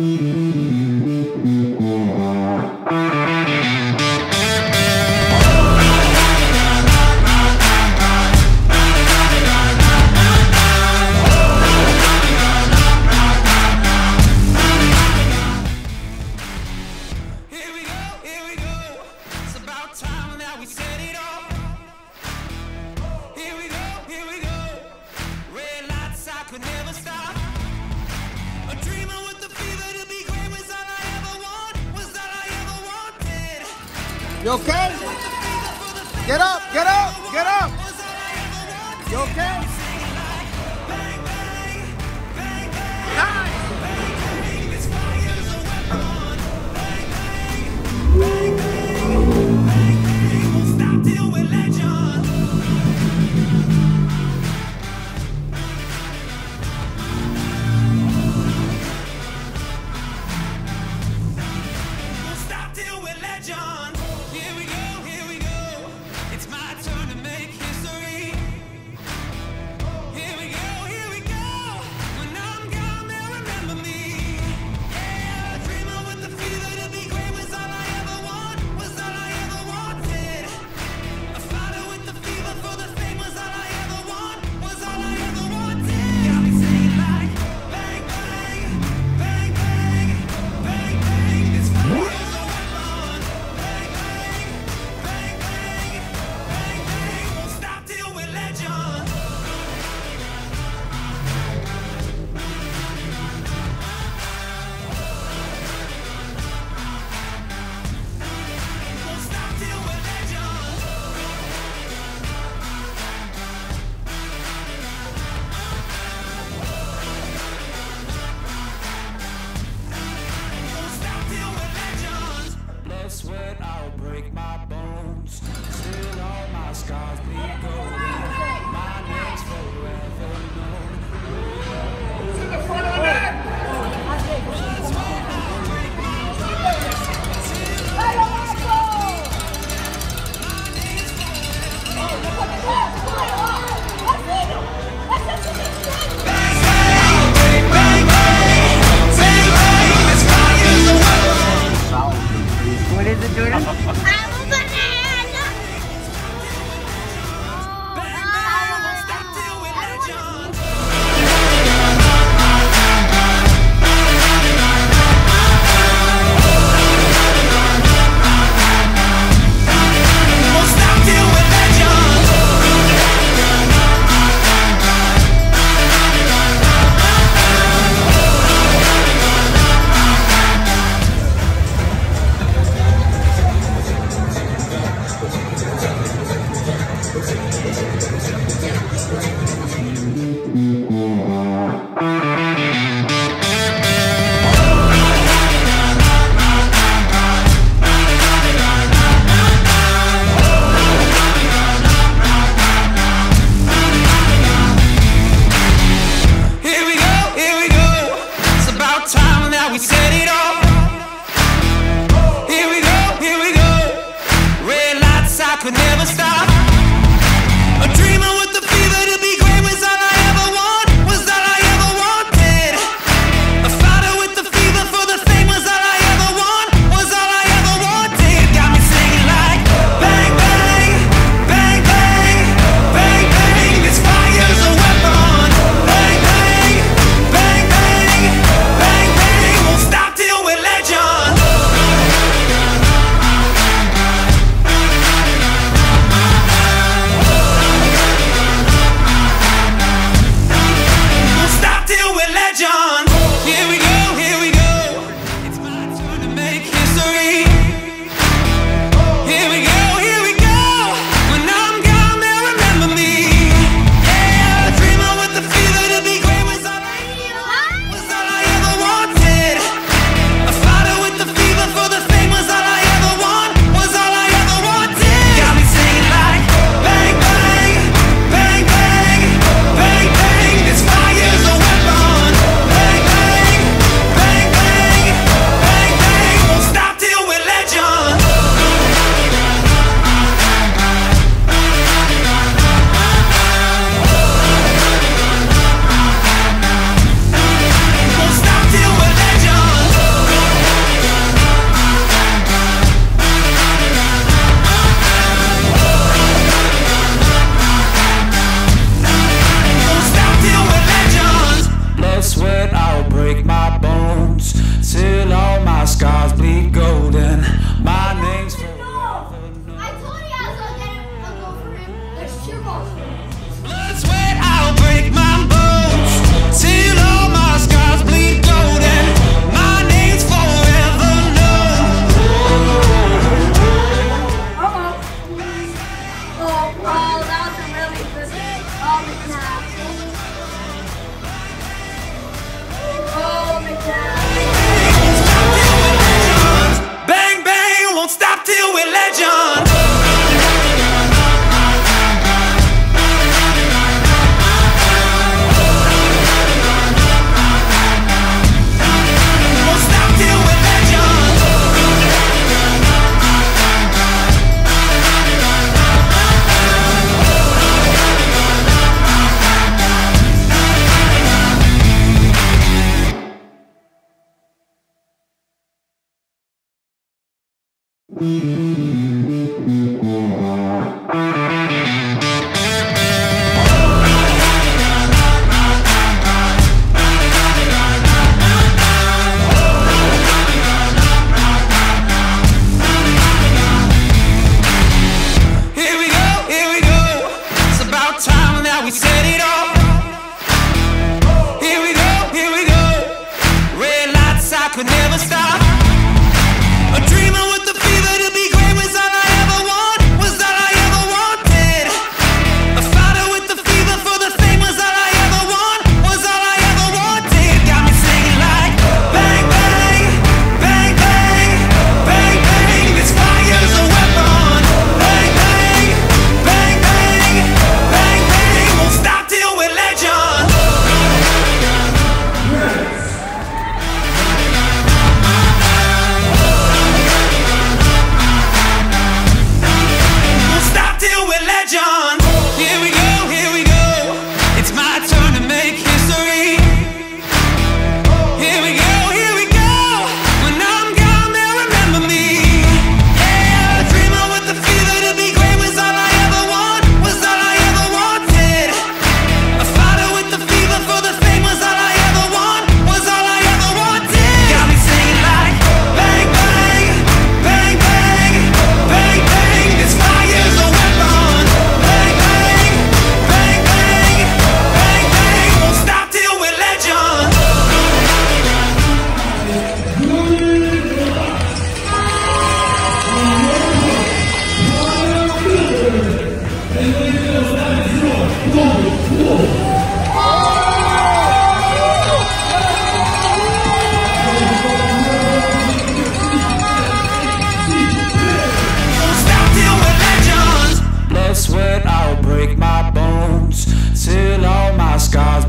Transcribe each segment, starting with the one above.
Mm-hmm. You okay? Get up, get up, get up. You okay? Nice.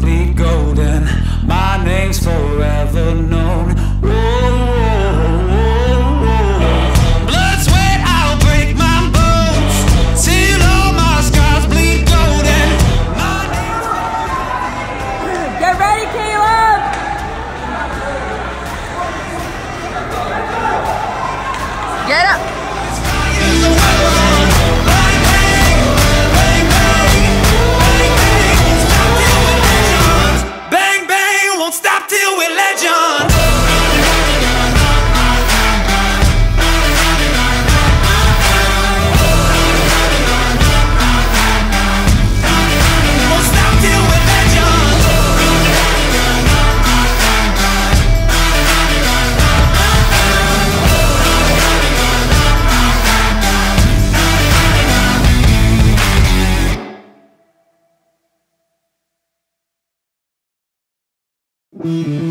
Bleed golden. My name's forever known. Whoa, whoa, Here